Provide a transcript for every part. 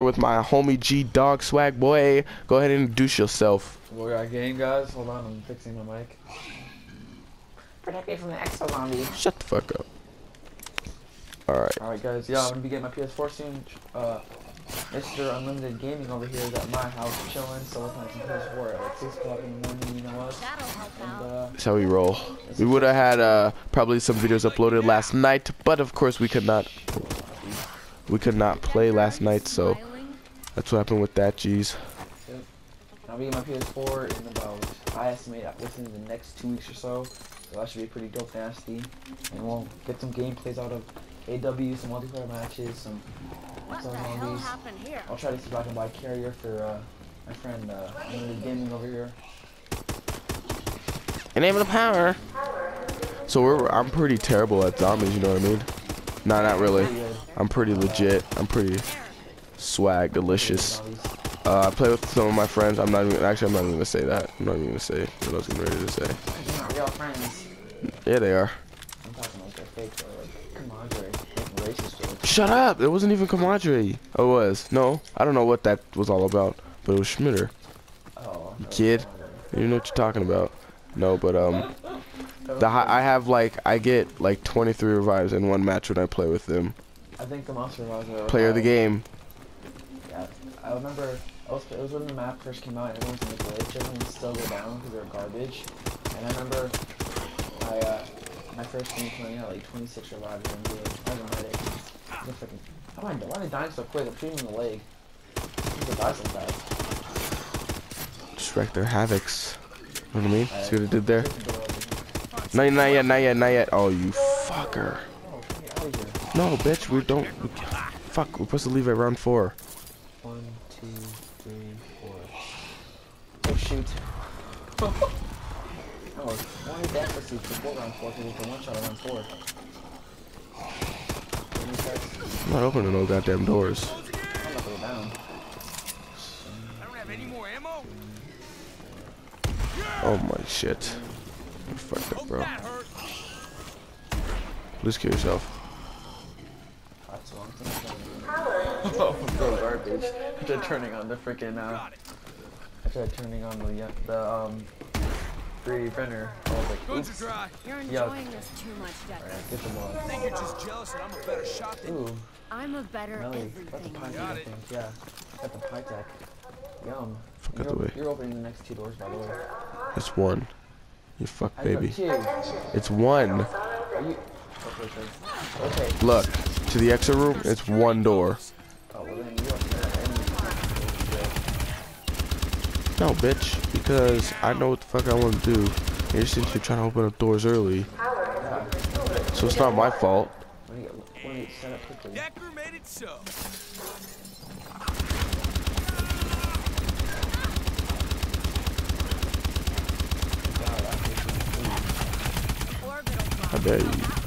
with my homie G Dog Swag Boy. Go ahead and introduce yourself. We got game, guys. Hold on, I'm fixing my mic. Protect me from the exo zombie. Shut the fuck up. Alright. Alright, guys. Yeah, I'm gonna be getting my PS4 soon. Uh, Mr. Unlimited Gaming over here is at my house chilling, so looking at some PS4 at like 6 o'clock in the morning, you know us. And, uh, That's how we roll. We would have had uh, probably some videos uploaded last night, but of course we could not. We could not play last night, so that's what happened with that. Jeez. I'll be getting my PS4 in about, I estimate, within the next two weeks or so. So that should be pretty dope nasty. And we'll get some gameplays out of AW, some multiplayer matches, some What some the hell happened here? I'll try to see if I can buy carrier for uh, my friend uh, Gaming over here. Enable the power. So we're, I'm pretty terrible at zombies. You know what I mean? Nah, not really. I'm pretty legit. I'm pretty swag delicious. Uh, I play with some of my friends. I'm not even actually. I'm not even gonna say that. I'm not even gonna say what I was getting ready to say. They're not friends. Yeah, they are. I'm talking like they're fake though. Like, come on, racist. Shut up! It wasn't even Kamadre. Oh, it was. No, I don't know what that was all about, but it was Schmitter. Oh. no, Kid. You know what you're talking about? No, but um, the I have like I get like 23 revives in one match when I play with them. I think the monster was a Player of the game. I remember. I was, it was when the map first came out. and Everyone's in the glitch. Everyone still go down because they're garbage. And I remember my uh, my first game playing out like 26 revives in game. I was a medic. The freaking. How am I? Why am I dying so quick? I'm shooting in the leg. Gonna die so fast. Just wreck their havocs. You know what I mean? See what I did there? No, not yet, not yet, not yet. Oh, you fucker. Oh, get out of here. No, bitch, we don't. We, fuck, we're supposed to leave at round four. One, two, three, four. Oh shoot. oh, why did that proceed before round four? Because it's a one shot on round four. What do you say? I'm not opening no goddamn doors. I'm not going down. I don't have any more ammo. Oh my shit. You fucked up, bro. Please kill yourself. That's what I'm thinking. Oh, bro, garbage. I tried turning on the freaking, uh, I tried turning on the, uh, the, um, 3D printer. I was like, oops. are dry. You're Yeah. enjoying this too much, Decker. Alright, get the ball. I think you're just jealous that I'm a better shot than you. Ooh, I'm a better Melly, got the everything. Pytaek, Got it. yeah. Got the Pytaek. Yum. Fuck You're, the way. you're opening the next two doors, by the way. It's one. You fuck baby. It's one. Are you? Okay. Look, to the exit room, it's one door. Oh, well then you open that and No, bitch, because I know what the fuck I want to do. Since you're trying to open up doors early, so it's not my fault. Decker made it so. I bet you.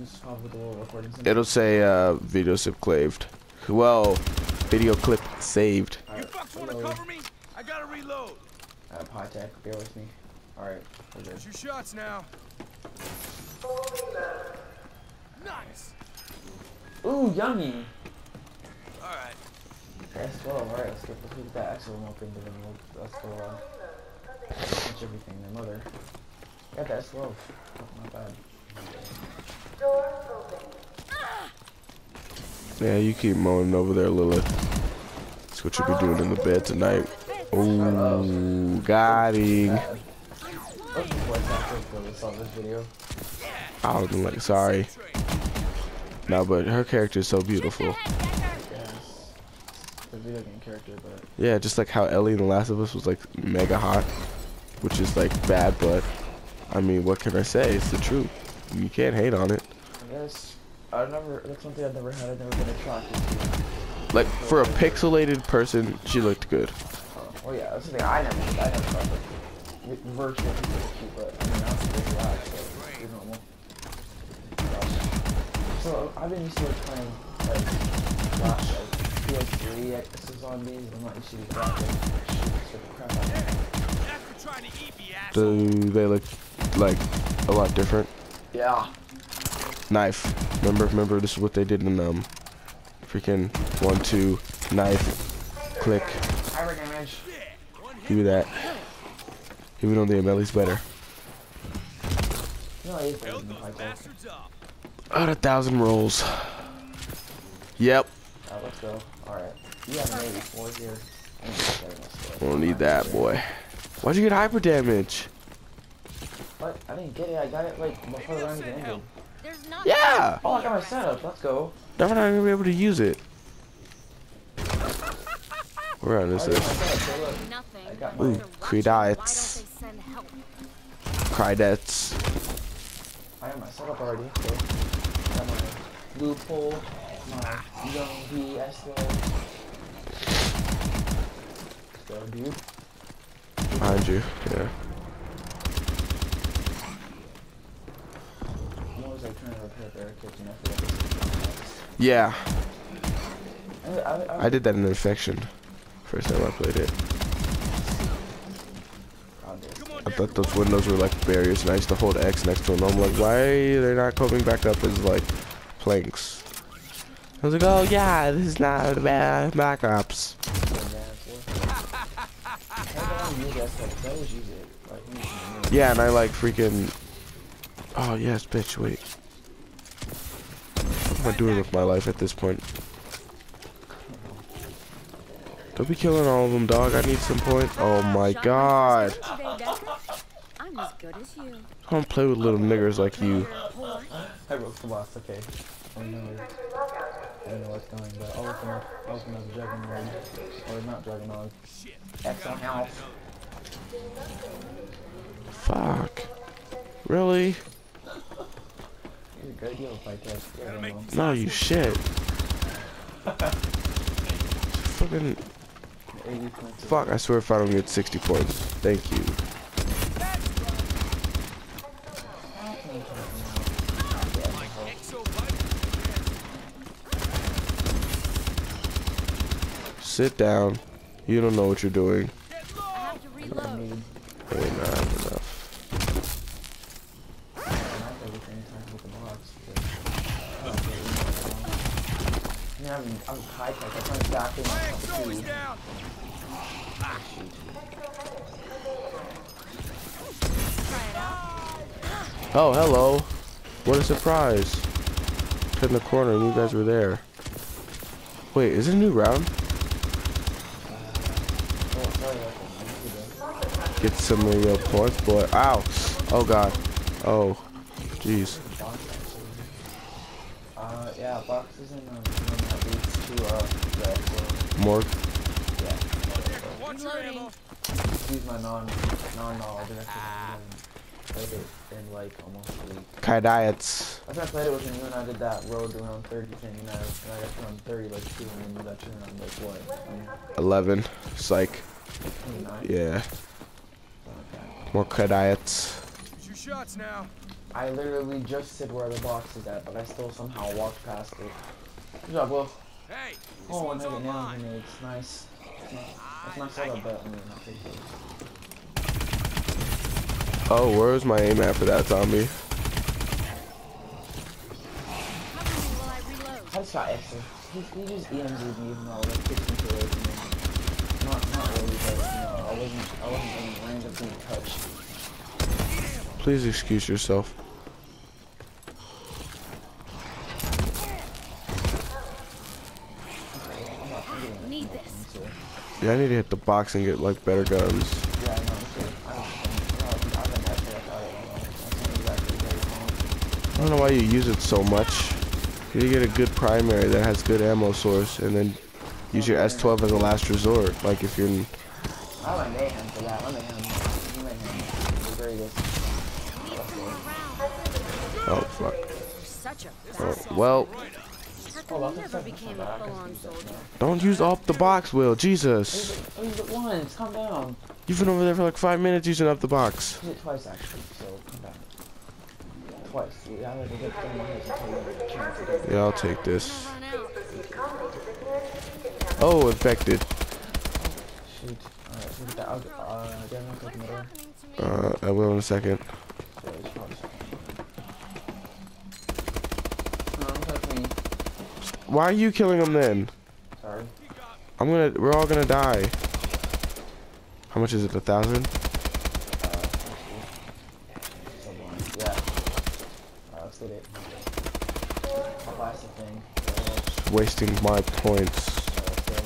Recording stops. I'm just off with the little recording center. It'll say uh, video zip claved. Well, video clip saved. You fucks want to cover me? I gotta reload. Uh, Pytaek, bear with me. Alright, we're good. Here's your shots now. Nice. Ooh, yummy! All right. That's 12, alright, let's get, let's get that excellent open to them. We'll- Let's go, uh, punch everything, their mother. Got that S12. Oh, not bad. Yeah, you keep moaning over there, Lilith. That's what you'll be doing in the bed tonight. Ooh, got him. I was like, sorry. No, but her character is so beautiful. Yeah, just like how Ellie in The Last of Us was like mega hot, which is like bad, but I mean, what can I say? It's the truth. You can't hate on it. I guess I've never. That's something I've never had. I've never been attracted to. Like for a pixelated person, she looked good. Oh, well, yeah, that's something I never. I never thought that vi- virtual people were cute, but I mean, that's pretty relaxed, so it's normal. Gosh. So I've been used to like playing like gosh, like PS3 X zombies. I'm not used to these graphics. Shoot the crap out of me. After trying to eat. Do they look like a lot different? Yeah. Knife. Remember, remember, this is what they did in um, freaking one, two, knife, click. Damage. Do that. Even though the MLE's better. Out a thousand rolls. Yep. Alright, let's go. Alright. I. Don't need that, boy. Why'd you get hyper damage? What? I didn't get it. I got it like before the round ended. There's not Yeah! Oh, I got my setup. Let's go. Never not gonna be able to use it. Where are this my is? setup, so look. nothing. I got They're my- Ooh, rushing. Creedites. Why don't they send help? Cridets. I have my setup already. Okay. Got my loophole, my young V escrow. Let's go, dude. Behind you. Yeah. I'm always like trying to repair barricades and I feel Yeah. I, I, I, I did that in Infection. First time I played it. God, dude. Come on, I thought those windows were like barriers and I used to hold X next to them. I'm like, why are they not coming back up as like planks? I was like, oh yeah, this is not a bad backups. Yeah, and I like freaking. Oh yes, bitch. Wait. What am I doing with my life at this point? Don't be killing all of them, dog. I need some points. Oh my god. I'm as good as you. I don't play with little niggers like you. I broke the boss, okay. I know, I know what's going, but I'll open up, I'll open up Juggernaut. Or not Juggernaut. Shit. X on health. Fuck. Really? Here's a great deal if I test. Yeah, I Gotta No, you shit. Fucking fuck. I swear if I don't get 60 points. Thank you. Sit down. You don't know what you're doing. I mean, I'm, I'm high tech. I turned back in. Try it. Oh, hello. What a surprise. Turned the corner and you guys were there. Wait, is it a new round? Get some of your points, boy. Ow. Oh, God. Oh. Jeez. Box. Yeah, boxes and um, one that leads to uh, the exo. Morgue. Yeah. Watch your Reloading. ammo. use my non non knowledge and I played it in like almost a week. Kai diets. I think I played it with you and I did that road around 30 thing and I, and I got to around 30 like two and then you got to around like what? Um, 11. Psych. 29? Yeah. Something like that. More Kai diets. Two shots now. I literally just said where the box is at, but I still somehow walked past it. Good job, Wolf. Hey, this Oh, one's another on nail mine. grenades. Nice. That's my, that's my setup, but I mean, I'll take. Oh, where's my aim at for that zombie? Cover me while I just got extra. He, he just EMZ'd me even though I was like 15 feet away from him. Not, not really, but you know, I wasn't, I wasn't in range of being touched. Please excuse yourself. I'm not I'm getting Need it. this. So, Yeah, I need to hit the box and get like better guns. I know. So, I don't think, no, I've been extra, I thought, I don't know. That's not exactly very I don't know why you use it so much. You get a good primary that has good ammo source, and then use your S12 as a last resort. Like if you're, in, I like mayhem for that. I mayhem. Mayhem. The greatest. Oh fuck. Oh, well, don't use up the box, Will. Jesus, it, once. Calm down. you've been over there for like five minutes using up the box. It twice actually. So. Twice. Yeah, I'll take this. Oh, infected. Uh, I will in a second. Why are you killing him then? Sorry. I'm gonna. We're all gonna die. How much is it? A thousand? Wasting my points. Go Alright, let's get it. I'll buy something. Uh, Wasting my points. okay.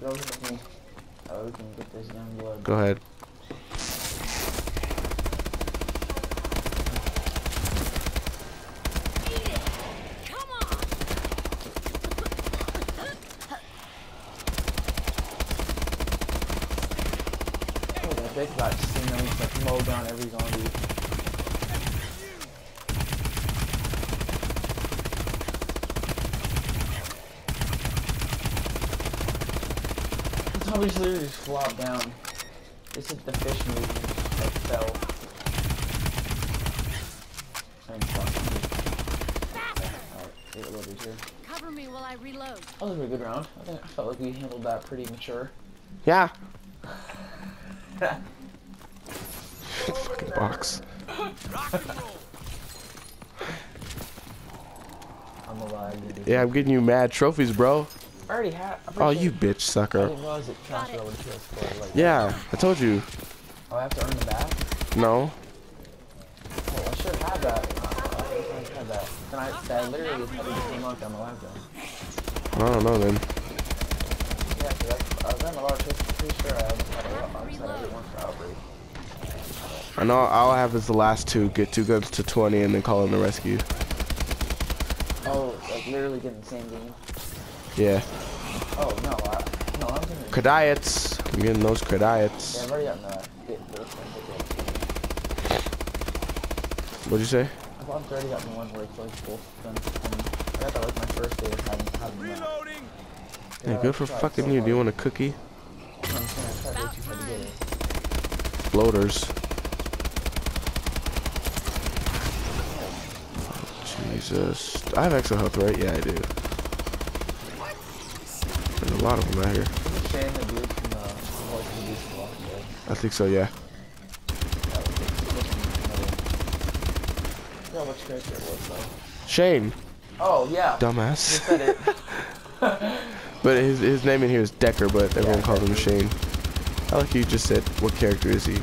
Get over with me. Oh, we can get this young blood. Go ahead. Come on. Oh, that big guy just seeing them just like mow down every zombie. The zombies literally just flop down. This is the fish movie that fell. I'm fucking Alright, get here. Cover me while I reload. That was a good round. I think I felt like we handled that pretty mature. Yeah. Fucking box. Rock and roll. I'm a lie, dude. Yeah, I'm getting you mad trophies, bro. I already had. Oh, you sure- bitch I sucker. didn't realize it transferred over to PS4. Like, Yeah, I told you. Oh, I have to earn the back? No. Oh, I should have that. I think I had that. Then I, that literally probably just came out on the live though. I don't know then. Yeah, because I've done a lot of tricks. I'm pretty sure I almost had a lot. I almost had everyone for outbreak. I know all I have is the last two. Get two guns to 20 and then call in the rescue. Oh, like literally getting the same game. Yeah. Oh, no, I, no, I'm getting Credites. I'm getting those Yeah. I've already gotten that. Get this one, get this. What'd you say? I've already gotten the one where it's like both guns. I got that like my first day of having, having. Reloading. Hey, Yeah, good for fucking so you. Do you want a cookie? I'm saying I tried way too hard to get it. Floaters. Jesus. I have extra health, right? Yeah, I do. A lot of them out here. Is it Shane the dude from uh, the voice of the beast from Walking Dead? I think so, yeah. That was it. I forgot which character it was though. Shane. Oh yeah. Dumbass. But his, his name in here is Decker, but everyone Yeah, calls him. Shane. I like you just said, what character is he?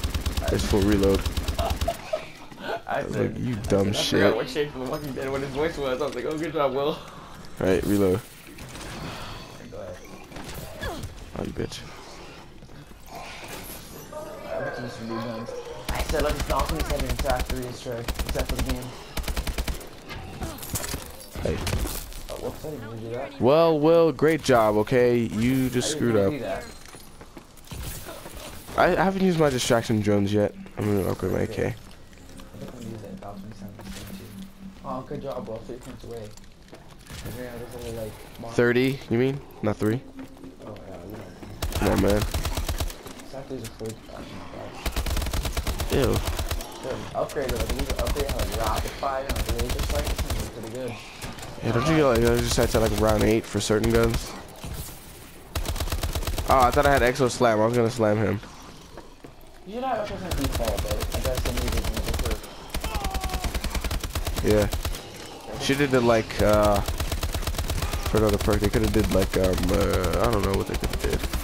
It's full reload. I was said, like, you I said, dumb I shit. forgot what Shane from The Walking Dead when his voice was. I was like, oh good job, Will. Alright, reload. Bitch. I bet you use some new guns. I said like it's not his head in after except for the game. Hey. Oh, whoops, I didn't do that. Well, Will, great job, okay? You just I screwed up. mean to do that. I, I haven't used my distraction drones yet. I'm gonna upgrade my AK. I think I'm gonna use that Falcon 17 too. Oh, good job, Will. Three points away. Yeah, there's only like. 30, you mean? Not 3? Oh, yeah, we don't. Come on, man. Exactly as a food. Ew. Good. Upgrade, like, we could upgrade like rocket fire and like laser sight. Is pretty good. Yeah, don't you get like laser sights at like round 8 for certain guns? Oh, I thought I had Exo Slam. I was gonna slam him. You should have upgrade on default, but I guess I needed. Yeah. Have did like, uh, for another perk, they could have did like, um, uh, I don't know what they could have did.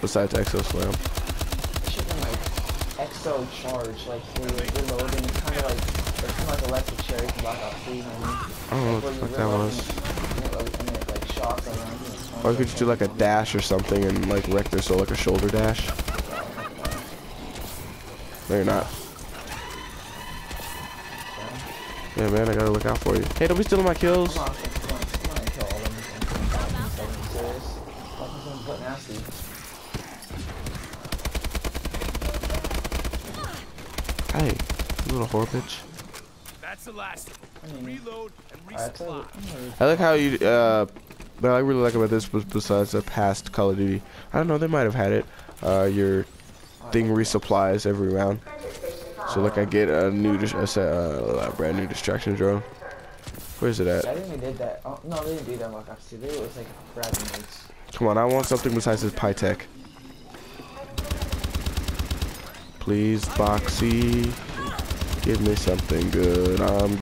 Besides Exo Slam. Should like exo charge, like where you're reloading. It's kind of like it's kind of like electric cherry from Black Ops 3. You I don't know what the fuck that was. And, and, it, like shocks around you. and Or could you do like a dash or something and like wreck their soul like a shoulder dash? No, you're not. Yeah, man, I gotta look out for you. Hey, don't be stealing my kills. 4, bitch? That's the last. Hmm. Reload and resupply. I like how you, uh, what I really like about this was besides the past Call of Duty. I don't know, they might have had it. Uh, your thing resupplies every round. So like I get a new, a, uh, a brand new distraction drone. Where is it at? I didn't even did that. Oh, no, they didn't do that mock ops too. it was like brand new. Come on, I want something besides this Pytaek. Please, Boxy give me something good. I'm